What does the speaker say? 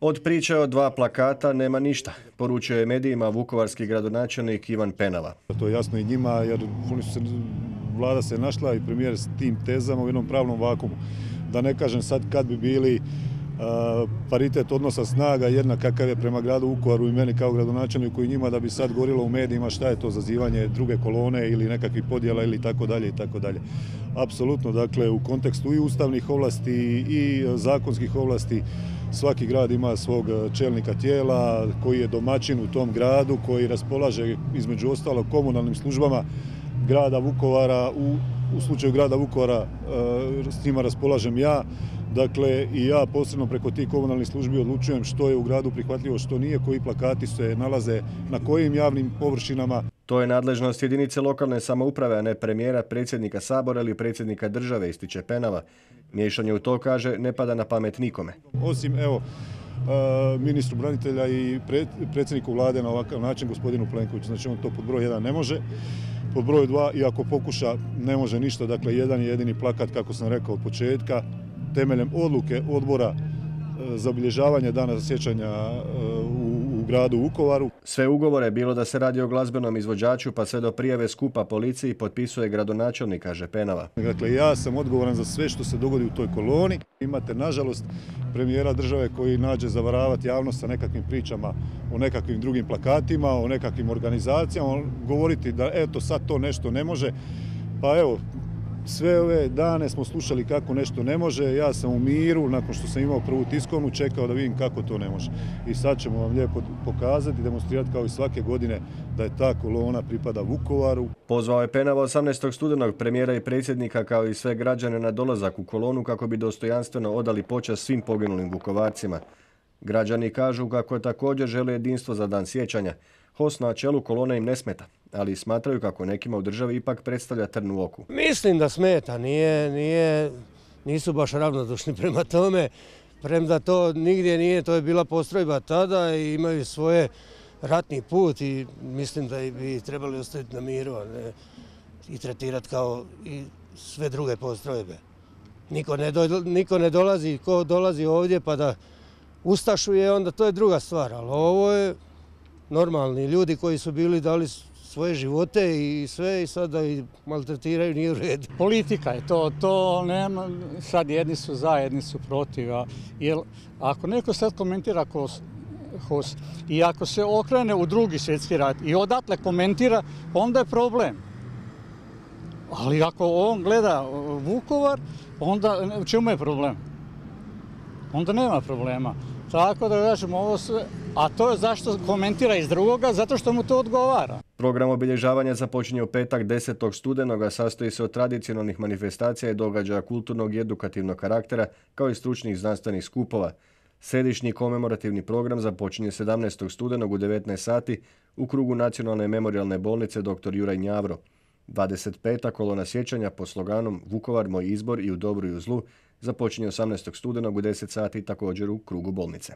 Od priče o dva plakata nema ništa, poručio je medijima vukovarski gradonačelnik Ivan Penava. To je jasno i njima jer se, vlada se našla i premijer s tim tezama u jednom pravnom vakumu. Da ne kažem sad kad bi bili paritet odnosa snaga jednak kakav je prema gradu Vukovaru i meni kao gradonačelniku i njima da bi sad gorilo u medijima šta je to zazivanje druge kolone ili nekakvih podjela ili tako dalje i tako dalje. Apsolutno, dakle u kontekstu i ustavnih ovlasti i zakonskih ovlasti svaki grad ima svog čelnika tijela koji je domaćin u tom gradu, koji raspolaže između ostalo komunalnim službama grada Vukovara u, u slučaju grada Vukovara s njima raspolažem ja Dakle, i ja posebno preko tih komunalnih službi odlučujem što je u gradu prihvatljivo, što nije, koji plakati se nalaze na kojim javnim površinama. To je nadležnost jedinice lokalne samouprave, a ne premijera, predsjednika Sabora ili predsjednika države, ističe Penava. Miješanje u to, kaže, ne pada na pamet nikome. Osim, evo, ministru branitelja i predsjedniku vlade na ovakav način, gospodinu Plenkoviću. Znači on to pod broj jedan ne može. Pod broj dva, i ako pokuša, ne može ništa. Dakle, jedan je jedini plakat, kako sam rekao od početka, temeljem odluke odbora e, za obilježavanje dana sjećanja e, u, gradu Vukovaru. Sve ugovore, bilo da se radi o glazbenom izvođaču pa sve do prijave skupa policiji potpisuje gradonačelnik, kaže Penava. Dakle, ja sam odgovoran za sve što se dogodi u toj koloni. Imate, nažalost, premijera države koji nađe zavaravati javnost sa nekakvim pričama o nekakvim drugim plakatima, o nekakvim organizacijama, govoriti da eto sad to nešto ne može. Pa evo, sve ove dane smo slušali kako nešto ne može, ja sam u miru, nakon što sam imao prvu tiskovnu, čekao da vidim kako to ne može. I sad ćemo vam lijepo pokazati, demonstrirati kao i svake godine da je ta kolona pripada Vukovaru. Pozvao je Penava 18. studenog premijera i predsjednika kao i sve građane na dolazak u kolonu kako bi dostojanstveno odali počast svim poginulim Vukovarcima. Građani kažu kako također žele jedinstvo za dan sjećanja. HOS na čelu kolone im ne smeta, ali smatraju kako nekima u državi ipak predstavlja trn u oku. Mislim da smeta, nije, nije, nisu baš ravnodušni prema tome, premda to nigdje nije, to je bila postrojba tada i imaju svoje ratni put i mislim da bi trebali ostaviti na miru, i tretirati kao i sve druge postrojbe. Niko ne, niko ne dolazi, ko dolazi ovdje pa da ustašuje, onda to je druga stvar, ali ovo je normalni ljudi koji su bili dali svoje živote i sve i sada ih maltretiraju nije u redu. Politika je to, to nema, sad jedni su za, jedni su protiv, jer ako neko sad komentira HOS i ako se okrene u drugi svjetski rat i odatle komentira, onda je problem. Ali ako on gleda Vukovar, onda u čemu je problem? Onda nema problema. Tako da kažemo ovo sve, a to je zašto komentira iz drugoga, zato što mu to odgovara. Program obilježavanja započinje u petak 10. studenoga, sastoji se od tradicionalnih manifestacija i događaja kulturnog i edukativnog karaktera, kao i stručnih znanstvenih skupova. Središnji komemorativni program započinje 17. studenog u 19 sati u krugu Nacionalne memorialne bolnice dr. Juraj Njavro. 25. kolona sjećanja po sloganom Vukovar moj izbor i u dobru i u zlu započinje 18. studenog u 10 sati također u krugu bolnice.